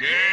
Yeah.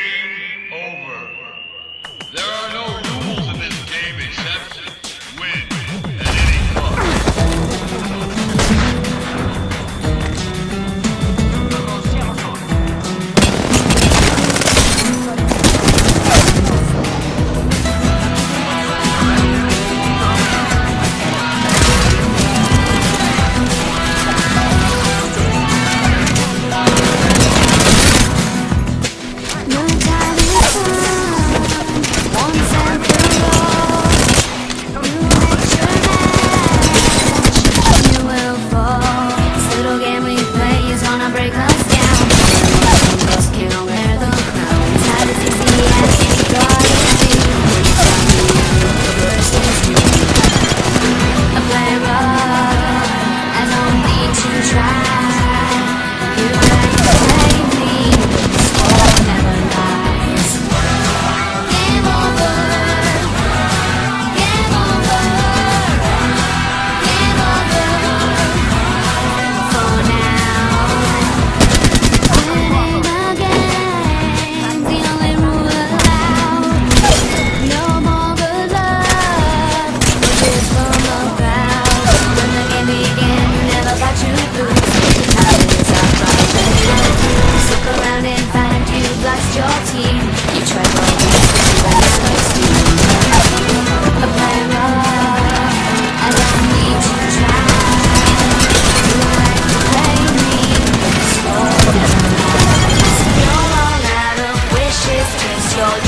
show.